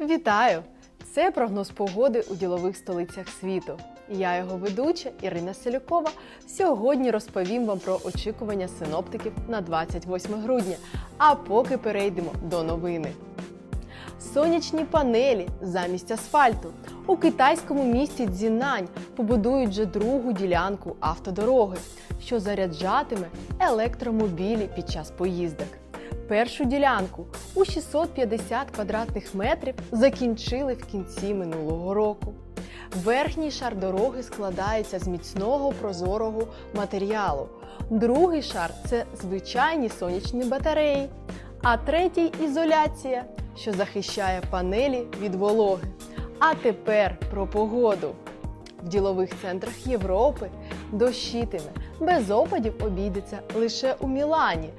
Вітаю! Це прогноз погоди у ділових столицях світу. Я його ведуча Ірина Селюкова. Сьогодні розповім вам про очікування синоптиків на 28 грудня. А поки перейдемо до новини. Сонячні панелі замість асфальту. У китайському місті Цзінань побудують вже другу ділянку автодороги, що заряджатиме електромобілі під час поїздок. Першу ділянку у 650 квадратних метрів закінчили в кінці минулого року. Верхній шар дороги складається з міцного прозорого матеріалу. Другий шар це звичайні сонячні батареї, а третій ізоляція, що захищає панелі від вологи. А тепер про погоду. В ділових центрах Європи дощитиме, без опадів обійдеться лише у Мілані.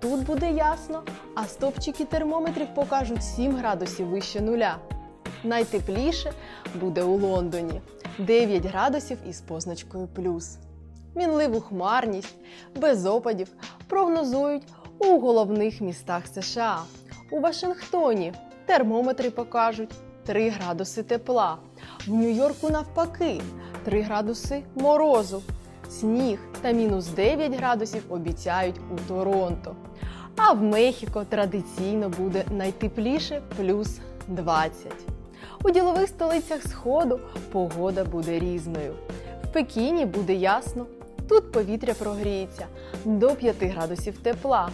Тут буде ясно, а стопчики термометрів покажуть 7 градусів вище нуля. Найтепліше буде у Лондоні 9 градусів із позначкою плюс. Мінливу хмарність, без опадів прогнозують у головних містах США. У Вашингтоні термометри покажуть 3 градуси тепла. В Нью-Йорку навпаки 3 градуси морозу. Сніг та мінус 9 градусів обіцяють у Торонто. А в Мехіко традиційно буде найтепліше плюс 20. У ділових столицях Сходу погода буде різною. В Пекіні буде ясно, тут повітря прогріється до 5 градусів тепла.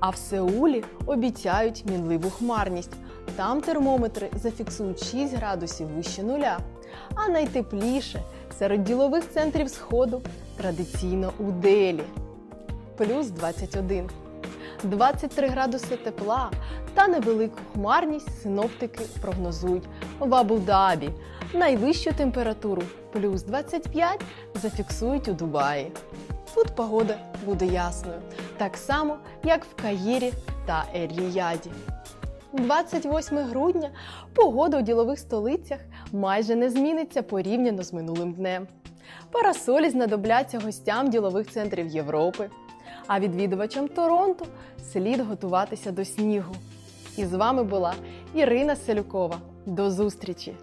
А в Сеулі обіцяють мінливу хмарність. Там термометри зафіксують 6 градусів вище нуля. А найтепліше серед ділових центрів Сходу традиційно у Делі плюс 21. 23 градуси тепла та невелику хмарність синоптики прогнозують в Абу-Дабі. Найвищу температуру плюс 25 зафіксують у Дубаї. Тут погода буде ясною, так само, як в Каїрі та Ель-Ріяді. 28 грудня погода у ділових столицях майже не зміниться порівняно з минулим днем. Парасолі знадобляться гостям ділових центрів Європи, а відвідувачам Торонто слід готуватися до снігу. І з вами була Ірина Селюкова. До зустрічі!